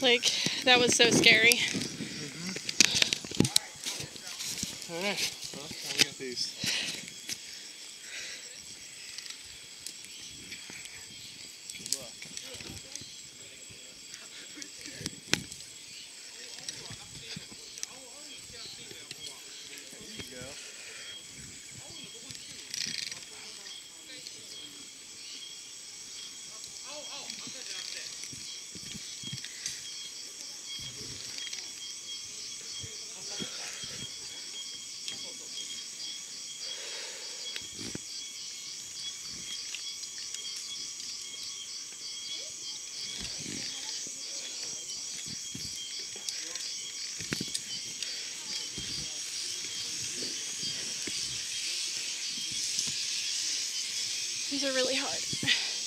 Like, that was so scary. Mm-hmm. Alright, well, now we got these. Are really hard.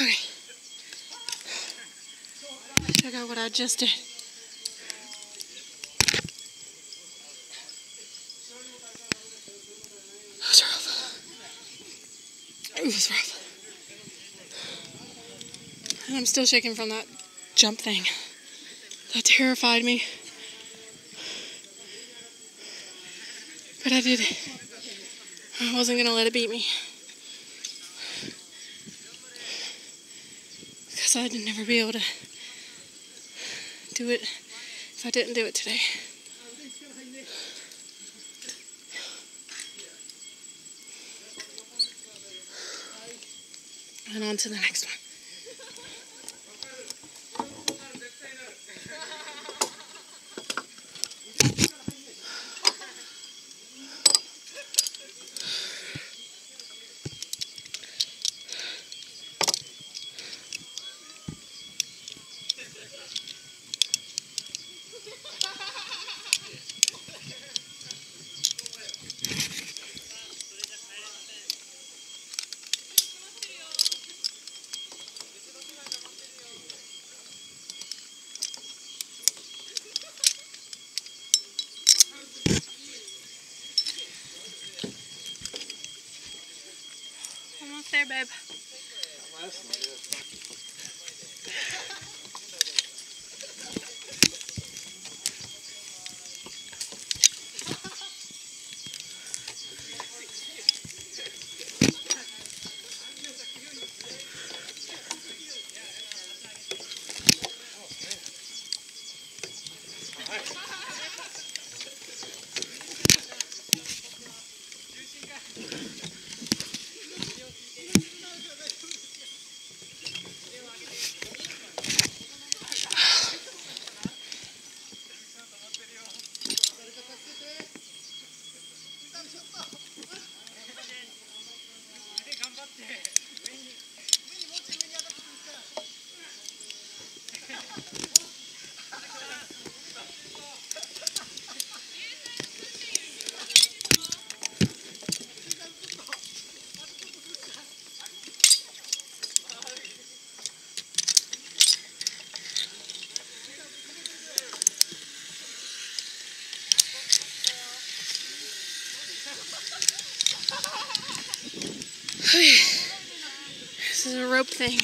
Okay. Check out what I just did. It was rough. It was rough. And I'm still shaking from that jump thing. That terrified me. But I did it. I wasn't gonna let it beat me. I'd never be able to do it if I didn't do it today. And on to the next one. There, babe. Okay. This is a rope thing.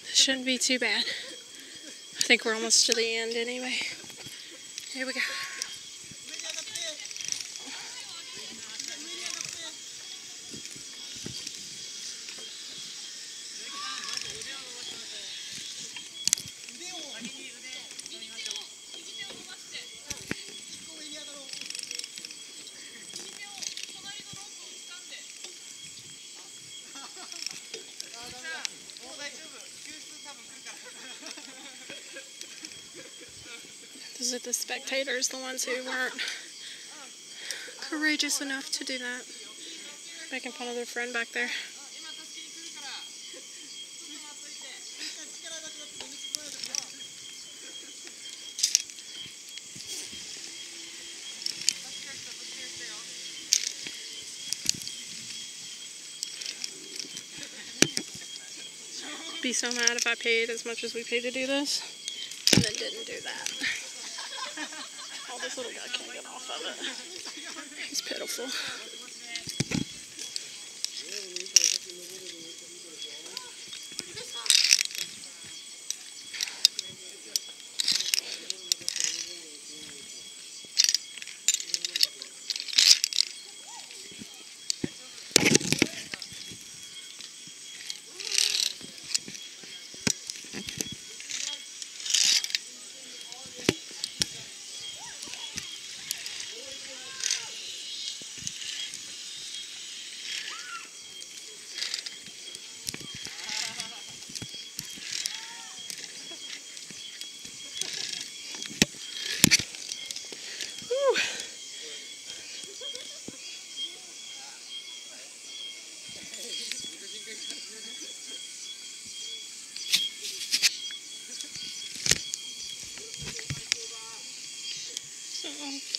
This shouldn't be too bad. I think we're almost to the end anyway. Here we go. Are the spectators, the ones who weren't courageous enough to do that. Making fun of their friend back there. Be so mad if I paid as much as we paid to do this and then didn't do that. Little guy can't get off of it. He's pitiful.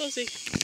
Fuzzy.